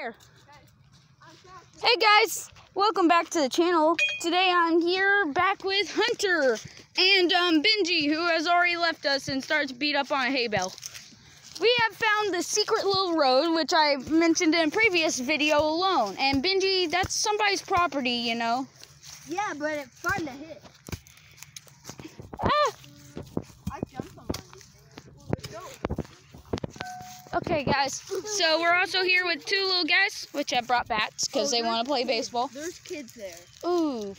Here. Hey guys, welcome back to the channel. Today I'm here back with Hunter and um, Benji, who has already left us and starts beat up on a hay bale. We have found the secret little road, which I mentioned in a previous video alone. And Benji, that's somebody's property, you know. Yeah, but it's fun to hit. Ah, I jumped on one of these things. Let's go. Okay, guys. So we're also here with two little guys, which I brought bats because Oh, they want to play baseball. There's kids there. Ooh,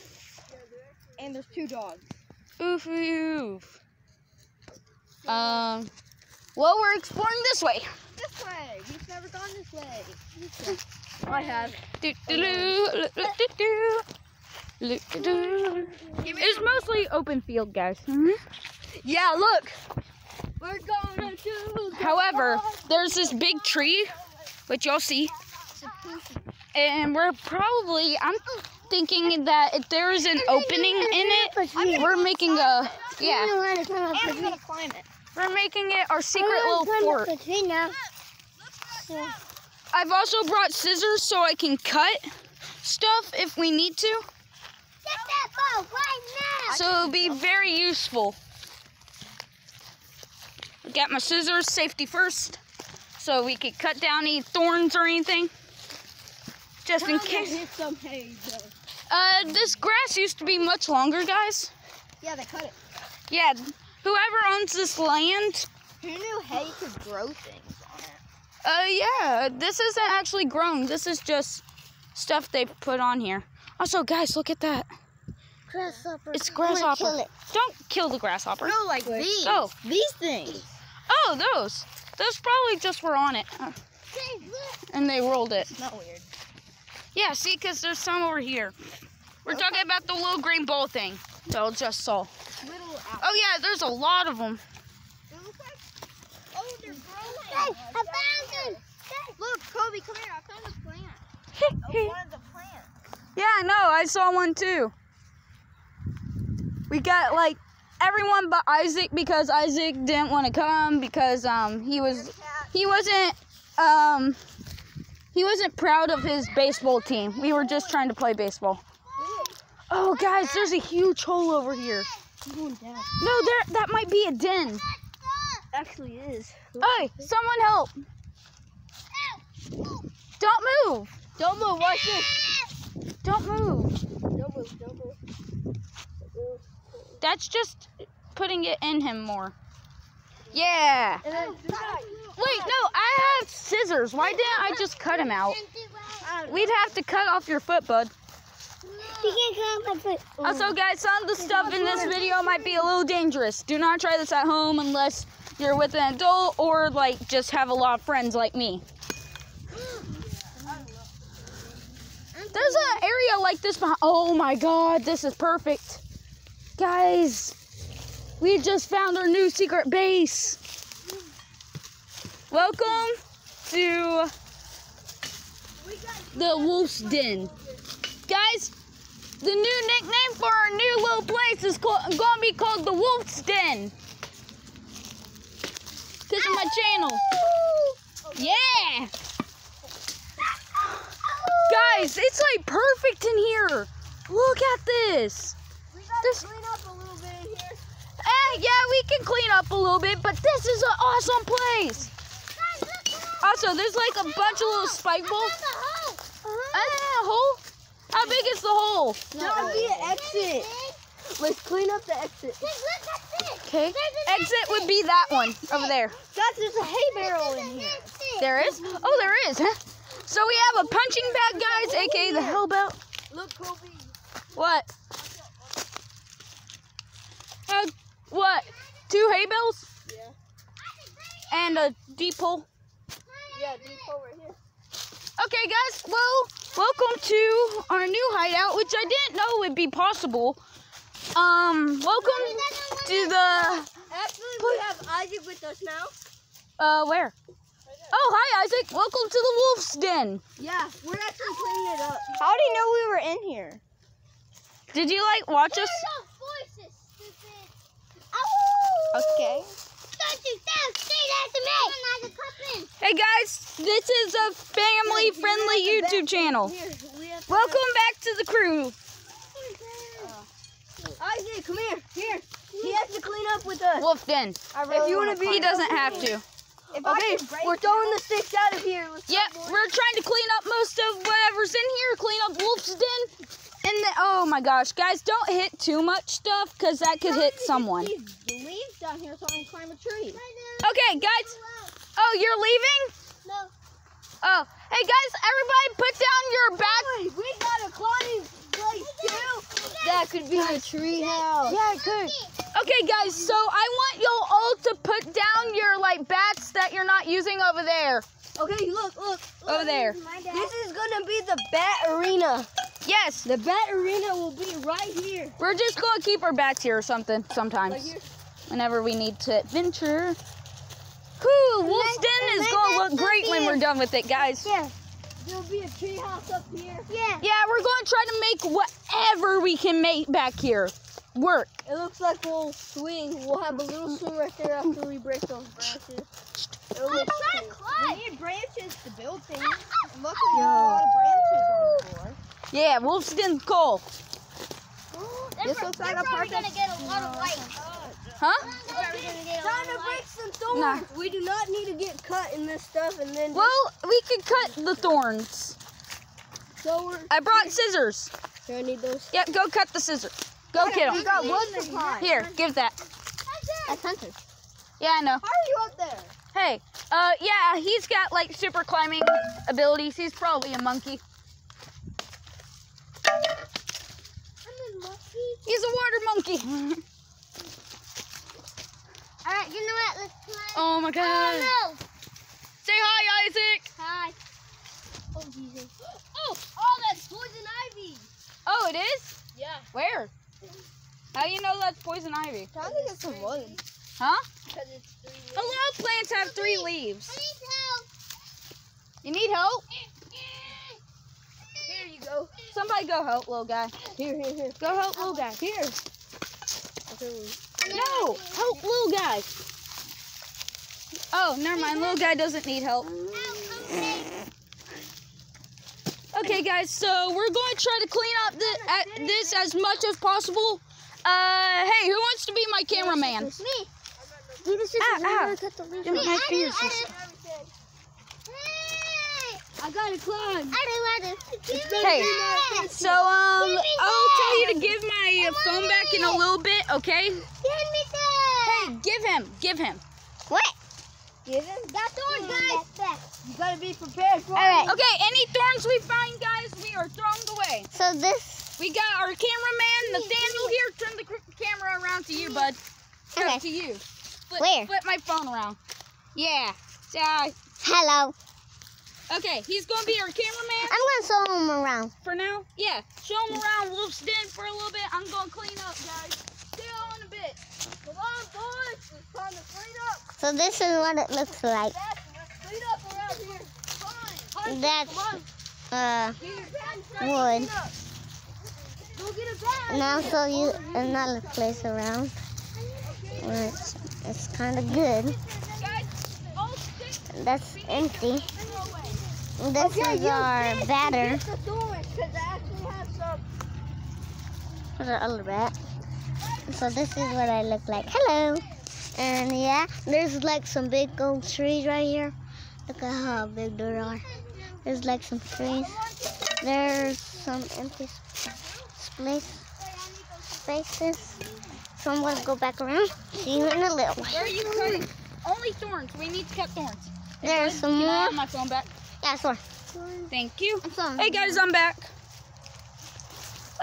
And there's two dogs. oof, oof. Um, well, we're exploring this way. This way. We've never gone this way. This way. I have. Do, do, do, do, do, do. It's mostly open field, guys. Yeah, look. We're going to do. However, there's this big tree, which you'll see, and we're probably, I'm thinking that if there is an opening in it, we're making a, yeah, I'm gonna climb it. we're making it our secret little fort. I've also brought scissors so I can cut stuff if we need to. Get that ball right now! So it'll be very useful. Got my scissors, safety first, so we could cut down any thorns or anything. Just in Time case. hit some hay, though. Uh, this grass used to be much longer, guys. Yeah, they cut it. Yeah, whoever owns this land, Who knew hay could grow things on it? uh, yeah, this isn't actually grown. This is just stuff they put on here. Also, guys, look at that. Grasshopper. It's grasshopper. kill it. Don't kill the grasshopper. No, like these. Oh. These things. Oh, those. Those probably just were on it. Hey, look. and they rolled it. Not weird. Yeah, see, because there's some over here. We're talking about the little green ball thing that we just saw. Little. Oh, yeah, there's a lot of them. Look like. Oh, they're growing. Hey, I found them. Look, Kobe, come here. I found a plant. Oh, one of the plants. yeah, no, I saw one too. We got like everyone but Isaac because Isaac didn't want to come because um he was he wasn't um he wasn't proud of his baseball team. We were just trying to play baseball. Oh, guys, there's a huge hole over here. I'm going down. No, there that might be a den. Actually is. Hey, someone help! Don't move! Don't move. Watch this. Don't move. Don't move. Don't move. That's just putting it in him more. Yeah. Wait, no, I have scissors. Why didn't I just cut him out? We'd have to cut off your foot, bud. You can't come on my foot. Uh, also, guys, some of the stuff in this video might be a little dangerous. Do not try this at home unless you're with an adult or, like, just have a lot of friends like me. There's an area like this behind. Oh my god, this is perfect. Guys, we just found our new secret base. Welcome to the Wolf's Den. Guys, the new nickname for our new little place is gonna be called the Wolf's Den. Because of my channel. Yeah! Guys, it's like perfect in here. Look at this gotta This- clean up a little bit in here. Yeah, we can clean up a little bit, but this is an awesome place. Also, there's like a bunch of little spike balls. Ah, hole? How big is the hole? That would be an exit. Let's clean up the exit. Hey, look at this. Okay. Exit would be that one over there. Guys, there's a hay barrel in here. There is? Oh, there is. Huh? So we have a punching bag, guys, aka the hell belt. Look, Kobe. What? Uh, what? Two hay bales Yeah. and a deep hole. Yeah, deep hole right here. Okay, guys. Well, welcome to our new hideout, which I didn't know would be possible. Um, welcome to the Actually, we have Isaac with us now. uh where? Oh, hi Isaac. Welcome to the Wolf's Den. Yeah, we're actually cleaning it up. How do you know we were in here? Did you like watch us? Voices, stupid. Ow! Okay. Hey guys, this is a family friendly YouTube channel. Here, we have to- Welcome back to the crew. Oh. Isaac, come here. Here. He has to clean up with us. Wolf Den. if you want to be, He doesn't have to. If okay, we're throwing the sticks out of here. Let's Yep, we're trying to clean up most of whatever's in here. Clean up Wolf's Den. And then, oh my gosh, guys, don't hit too much stuff because that could hit someone. These leaves down here so I can climb a tree. Okay, guys. Oh, you're leaving? No. Oh, hey guys, everybody put down your back. Hey, we got a climbing place too. That could be a tree house. Yeah, good. Okay, guys, so I want you all to put down your like bats that you're not using over there. Okay, look, look. Over there. This is gonna be the bat arena. Yes, The bat arena will be right here. we're just gonna keep our bats here or something Like sometimes. here. Whenever we need to adventure. Whew, Wolf's Den is gonna look great when we're done with it, guys. Yeah. There'll be a tree house up here. Yeah. Yeah, we're gonna try to make whatever we can make back here work. It looks like we'll swing. We'll have a little swing right there after we break those branches. It'll look trying to climb. We need branches to build things. Ah, ah, Luckily, there's a lot of ah. branches on the floor. Yeah, Wolf's Den's cool. This looks like a We're gonna get a lot of light. Huh? We're probably gonna Time to break some thorns. Nah. We do not need to get cut in this stuff and then. Well, we could cut the thorns. so we're. I brought scissors. Here, I need those. Yep, go cut the scissors. Go get We them. got wood supply. Here, give that. That's Hunter. Yeah, I know. How are you up there? Hey, uh, yeah, he's got like super climbing abilities. He's probably a monkey. I'm a monkey. He's a water monkey. All right, you know what? Let's climb. oh my oh, god. Oh Say hi, Isaac. Hi. Oh Jesus. Oh, oh, that's poison ivy. Oh, it is? Yeah. Where? How do you know that's poison ivy? Trying to get some wood. Huh? Because it's three Hello, plants have three leaves. I need help. You need help? Here you go. Somebody go help little guy. Here, here, here. Go help little guy. Here. Okay, we- No, help little guy. Oh, never mind. Little guy doesn't need help. Okay, guys, so we're going to try to clean up the, this as much as possible. Uh, hey, who wants to be my cameraman? Me. Do the scissors. Ah, ah. the leaves. Give me Me, my I fingers I and do. stuff. Hey, I gotta climb. I don't want gonna Hey. me be that. my So, um, I'll tell you to give my phone back in a little bit, okay? Give me that. Hey, give him, give him. What? Give him. That's all, guys. You gotta be prepared for All right. it. Okay, any thorns we find, guys, we are throwing away. So this. We got our cameraman, Nathaniel here. Turn the camera around to you, bud. No, Okay. to you. Flip, Where? Flip my phone around. Yeah. Yeah. Hello. Okay, he's gonna be our cameraman I'm gonna show him around. for now. Yeah. Show him around Wolf's Den for a little bit. I'm gonna clean up, guys. See y'all in a bit. Come on, boys. It's time to clean up. So this is what it looks like. That's let's clean up around here. Come on. That's uh Get your bag. Start wood. cleaning up. Go get a bag. And I'll show you another place around. Where it's, it's kind of good. That's empty. This Okay, is our batter Get the thorns, because I actually have some. for the other bat. So this is what I look like. Hello. And yeah, there's like some big old trees right here. Look at how big they are. There's like some trees. There's some empty space, spaces. So I'm gonna go back around. See you in a little while. Where are you cutting? Only thorns. We need to cut thorns. There's some Can I more. have my phone back? Yeah, sure. Thank you. Hey guys, I'm back.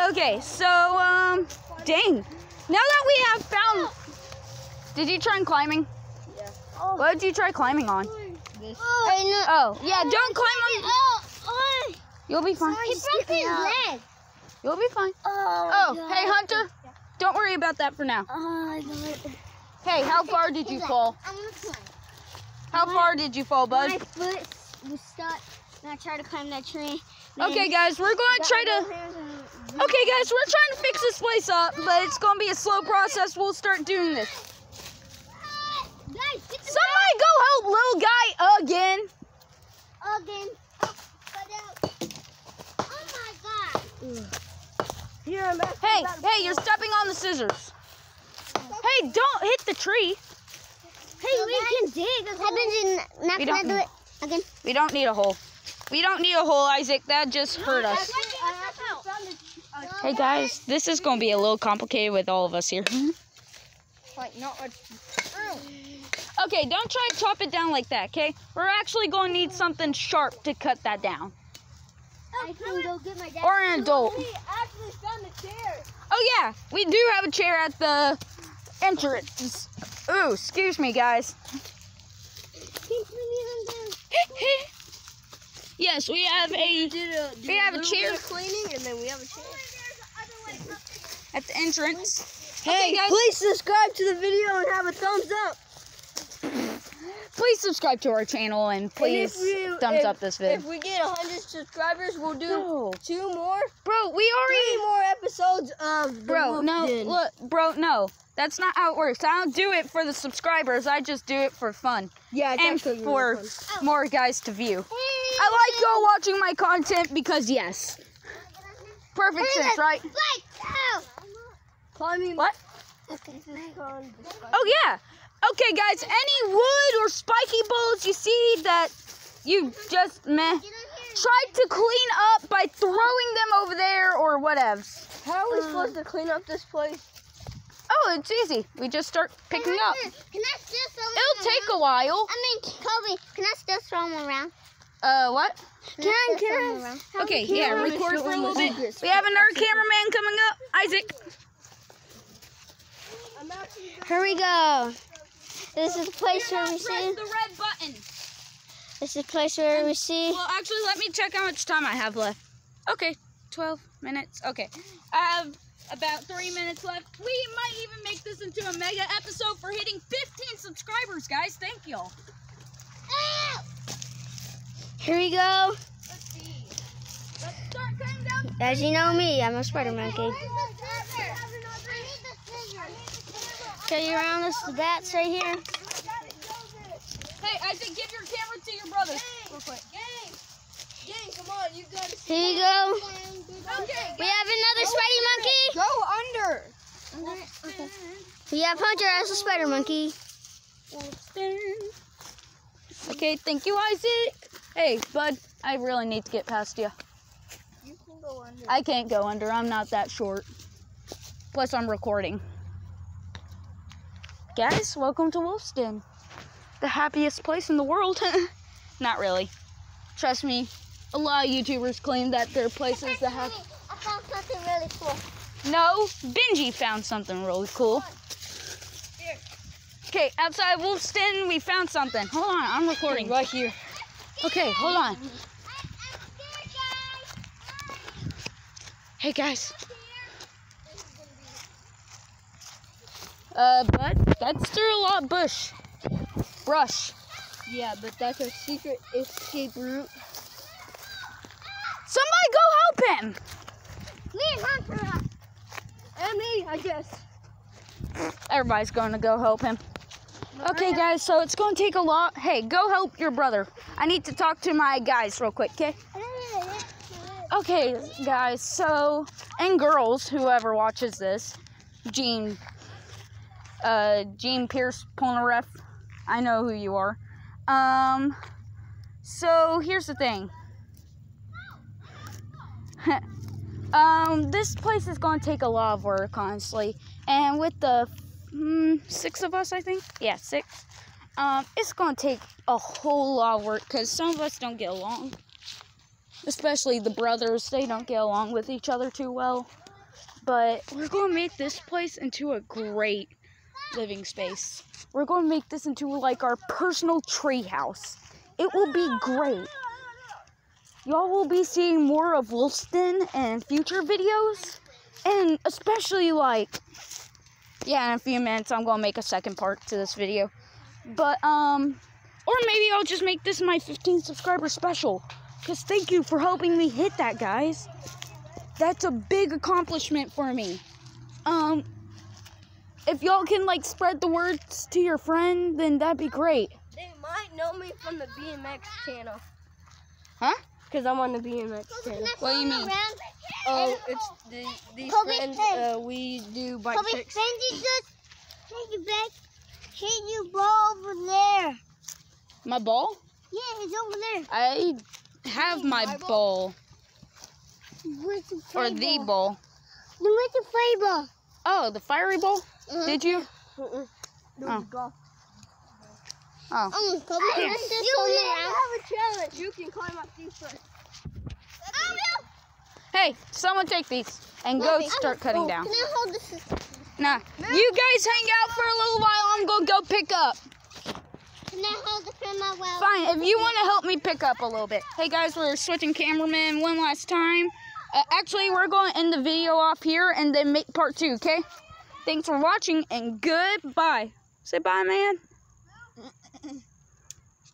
Okay, so um, dang. Now that we have found, did you try and climbing? Yeah. What did you try climbing on? This. Oh, hey, no. Oh, yeah, don't climb on. Oh, oh. You'll be fine. He broke his leg. You'll be fine. Oh, Oh, hey Hunter, don't worry about that for now. Oh, I got it. Hey, how far did you fall? I'm gonna climb. How far did you fall, bud? My foot was stuck, and I tried to climb that tree. Okay, guys, we're gonna try to. Okay, guys, we're trying to fix this place up, but it's gonna be a slow process. We'll start doing this. Guys, get help little guy again. Again. Oh, cut out. Oh my god. Here, Hey, hey, you're stepping on the scissors. Hey, don't hit the tree. Hey, we can dig. Happens in not We don't- do it again. We don't need a hole. We don't need a hole, Isaac. That just hurt us. Actually, I actually found a- a- Hey guys, this is gonna be a little complicated with all of us here. Like, not Okay, don't try to chop it down like that, okay? We're actually gonna need something sharp to cut that down. I can go get my dad. Or an adult. We actually found a chair. Oh yeah, we do have a chair at the entrance. Ooh, excuse me guys. yes, we have a Did a, did We have a little chair. cleaning, and then we have a chair. at the entrance. Hey, Okay, guys. please subscribe to the video and have a thumbs up. Please subscribe to our channel and please And we- thumbs if- up this vid. If we get 100 subscribers, we'll do No. two more, Bro, we three already more episodes of Bro, no, look, bro, no. That's not how it works. I don't do it for the subscribers. I just do it for fun Yeah, and for really more guys to view. I like y'all watching my content because yes. Perfect sense, right? Like, oh. Climbing. What? Okay. on the spike. Oh yeah. Okay, guys. Any wood or spiky bullets you see that you just meh, try to clean up by throwing them over there or whatever. How are we supposed to clean up this place? Oh, it's easy. We just start picking up. Can I still throw It'll take a around? while. I mean, Kobe, can I still throw them around? Uh, what? Can, I, can throw I- Okay, Can yeah, record for a little bit. We have another cameraman coming up, Isaac. Here we go. This is the place where we Press see. the red button. This is the place where we see. Well, actually, let me check how much time I have left. Okay, 12 minutes. Okay, I have about three minutes left. We might even make this into a mega episode for hitting 15 subscribers, guys. Thank y'all. Here we go. Let's see. Let's start cutting down. As you know me, I'm a spider monkey. Show you around this the bats right here. Hey, I Isaac, give your camera to your brother. Real quick. Gang! Gang, come on, you gotta see. Here you go. Okay. We have another spider monkey. Go under! We have Hunter as a spider monkey. Okay, thank you, Isaac. Hey, bud, I really need to get past you. You can go under. I can't go under. I'm not that short. Plus, I'm recording. Guys, welcome to Wolf's Den. The happiest place in the world. not really. Trust me, a lot of YouTubers claim that their place is the hap- I found something really cool. No, Benji found something really cool. Okay, outside Wolf's Den, we found something. Hold on, I'm recording. Right here. Okay, hold on. Hey guys. Uh, but that's still a lot of bush. Brush. Yeah, but that's our secret escape route. Somebody go help him. Me and Hunter. And me, I guess. Everybody's going to go help him. Okay, guys, so it's going to take a lot. Hey, go help your brother. I need to talk to my guys real quick, okay? Okay, guys, so, and girls, whoever watches this, Gene, uh, Jean Pierre Polnareff, I know who you are. Um, so here's the thing. um, this place is going to take a lot of work, honestly, and with the mm, six of us, I think, yeah, six, um, it's going to take a whole lot of work because some of us don't get along especially the brothers, they don't get along with each other too well. But we're going to make this place into a great living space. We're going to make this into like our personal tree house. It will be great. Y'all will be seeing more of Wolf's Den in future videos. And especially like, yeah, in a few minutes I'm going to make a second part to this video. But, um, or maybe I'll just make this my 15 subscriber special. Because thank you for helping me hit that, guys. That's a big accomplishment for me. Um, if y'all can, like, spread the words to your friend, then that'd be great. They might might know me from the BMX channel. Huh? Because I'm on the BMX channel. What do you mean? Oh, it's the, these Kobe, friends. Uh, we do bike Kobe, tricks. Benji just take you back. Take you ball over there. My ball? Yeah, it's over there. I have my My ball. Where's the Or play the ball? ball. Then Where's the play ball? Oh, the fiery bowl? Uh-huh. Did you? Mm-mm. No, Oh. golf. Oh. Um, Kobe, You go have a challenge. You can climb up these first. Hey, someone take these and go Mommy, start I'm- cutting down. Can I hold this? Nah, you guys hang out for a little while. I'm gonna go pick up. Can I hold the camera while? Fine, if you want to help me pick up a little bit. Hey guys, we're switching cameramen one last time. Uh, actually, we're going to end the video off here and then make part two, okay? Thanks for watching and goodbye. Say bye, man.